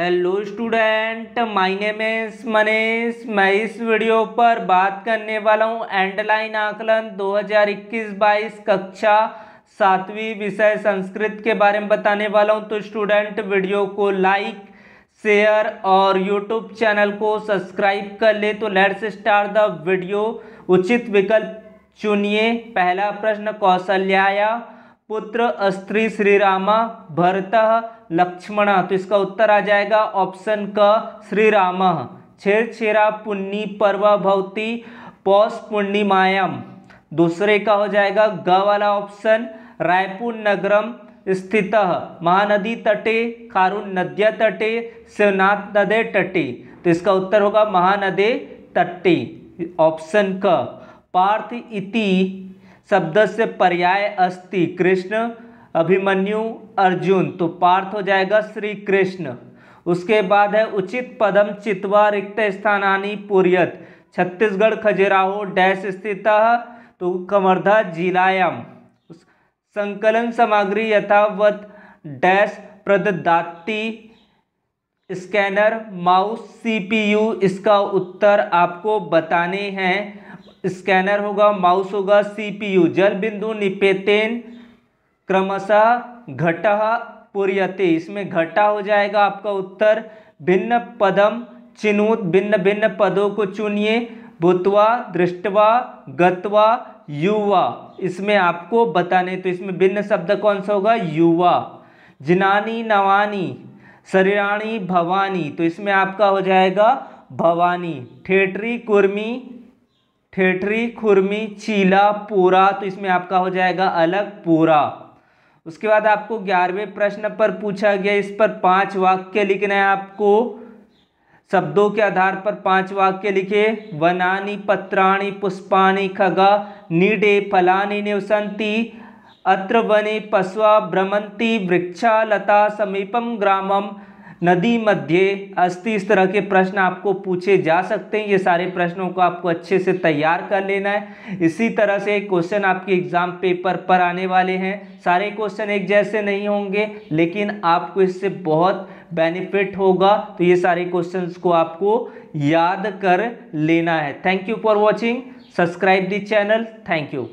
Hello student, my name is Manish. मैं इस video पर बात करने वाला हूँ एंडलाइन आकलन 2021-22 कक्षा सातवीं विषय संस्कृत के बारे में बताने वाला हूँ। तो स्टूडेंट, वीडियो को लाइक, शेयर और यूट्यूब चैनल को सब्सक्राइब कर ले। तो लेट्स स्टार्ट द वीडियो। उचित विकल्प चुनिए। पहला प्रश्न कौशल्याया पुत्र, स्त्री श्री रामा भरत लक्ष्मण। तो इसका उत्तर आ जाएगा ऑप्शन क श्री राम छेर छेरा पुण्य पर्व भवती पौष पूर्णिमायाम दूसरे का हो जाएगा ग वाला ऑप्शन, रायपुर नगरम स्थित। महानदी तटे, कारुण नद्या तटे, शिवनाथ नदे तटे। तो इसका उत्तर होगा महानदे तटे, ऑप्शन क। पार्थ इति शब्द से पर्याय अस्ति। कृष्ण अभिमन्यु अर्जुन तो पार्थ हो जाएगा श्री कृष्ण उसके बाद है उचित पदम चितवा रिक्त स्थानानी पुरियत। छत्तीसगढ़ खजुराहो डैश स्थित तो कमर्धा जिलायाम। संकलन सामग्री यथावत डैश प्रददाती स्कैनर, माउस, सीपीयू, इसका उत्तर आपको बताने हैं। स्कैनर होगा, माउस होगा, सीपीयू। जल बिंदु निपेतेन क्रमशः घट पुर्यते। इसमें घटा हो जाएगा आपका उत्तर। भिन्न पदम चिन्हुत भिन्न भिन्न पदों को चुनिए। भूतवा दृष्टवा, गतवा, युवा। इसमें आपको बताने तो इसमें भिन्न शब्द कौन सा होगा? युवा। जिनानी, नवानी शरीराणी भवानी। तो इसमें आपका हो जाएगा भवानी। ठेठरी, कुर्मी, ठेठरी, खुरमी, चीला, पूरा। तो इसमें आपका हो जाएगा अलग, पूरा। उसके बाद आपको ग्यारहवें प्रश्न पर पूछा गया, इस पर पाँच वाक्य लिखना है आपको। शब्दों के आधार पर पाँच वाक्य लिखे। वनानी पत्राणी पुष्पाणी खगा, नीडे फलानी निवसंती अत्र वने पशवा भ्रमंती वृक्षा लता समीपम ग्रामम। नदी मध्य अस्थि, इस तरह के प्रश्न आपको पूछे जा सकते हैं। ये सारे प्रश्नों को आपको अच्छे से तैयार कर लेना है। इसी तरह से क्वेश्चन आपके एग्ज़ाम पेपर पर आने वाले हैं। सारे क्वेश्चन एक जैसे नहीं होंगे, लेकिन आपको इससे बहुत बेनिफिट होगा। तो ये सारे क्वेश्चंस को आपको याद कर लेना है। Thank you for watching. Subscribe the channel. Thank you.